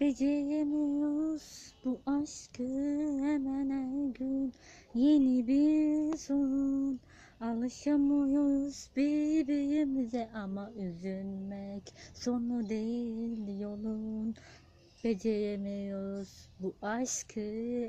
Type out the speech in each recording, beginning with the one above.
Beceremiyoruz bu aşkı hemen her gün. Yeni bir sorun Alışamıyoruz birbirimize ama üzülmek sonu değil yolun. Beceremiyoruz bu aşkı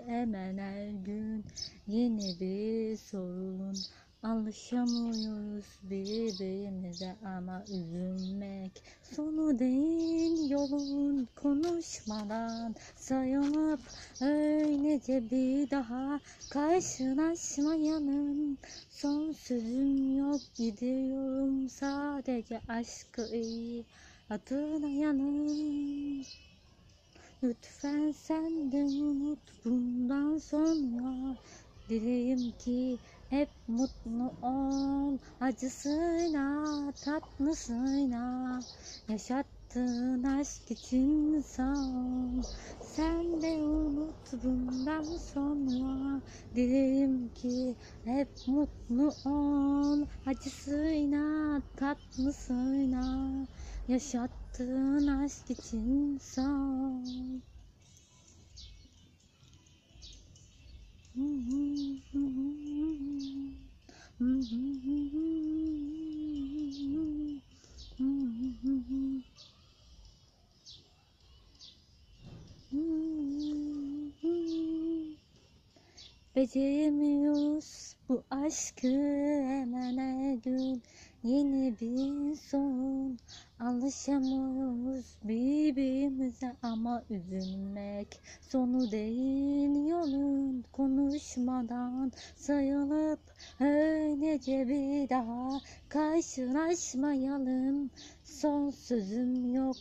hemen her gün. Yeni bir sorun Alışamıyoruz birbirimize ama üzülmek sonu değil. Yolun konuşmadan sayılıp öylece bir daha karşılaşmayalım. Son sözüm yok gidiyorum sadece aşkı iyi hatırlayalım. Lütfen sen de unut bundan sonra Dileğim ki hep mutlu ol Acısıyla tatlısıyla. Yaşattığın aşk için sağ ol. Sen de unut bundan sonra. Dileğim ki hep mutlu ol Acısıyla tatlısıyla. Yaşattığın aşk için sağ ol Beceremiyoruz. Bu aşkı hemen her gün yeni bir son. Alışamıyoruz birbirimize ama üzülmek sonu değil. Yolun konuşmadan sayılıp öylece bir daha karşılaşmayalım. Son sözüm yok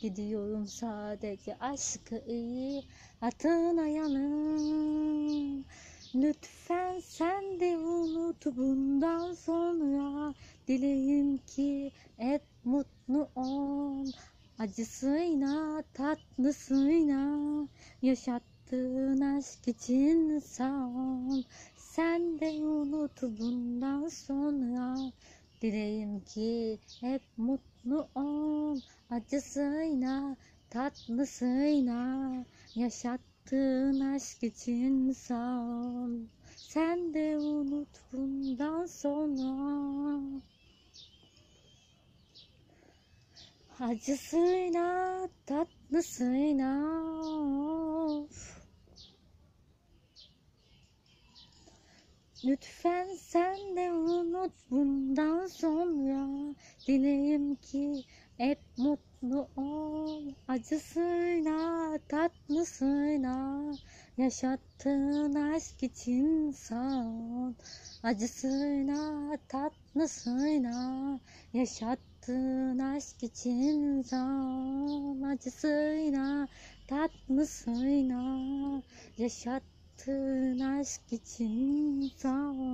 gidiyorum sadece aşkı iyi hatırlayalım Lütfen sen de unut bundan sonra. Dileğim ki hep mutlu ol. Acısıyla tatlısıyla Yaşattığın aşk için sağ ol. Sen de unut bundan sonra. Dileğim ki hep mutlu ol Acısıyla tatlısıyla Yaşattığın aşk için sağ ol Sen de unut bundan sonra. Acısıyla tatlısıyla. Of. Lütfen sen de unut bundan sonra. Dileğim ki え、も、の、おあ、ずすいな、たむすいな、やしゃってなしきちんさん。あ、ずすいな、たむすいな、やしゃってなしきちんさん。あ、ずすいな、たむすいな、やしゃってなしきちんさん。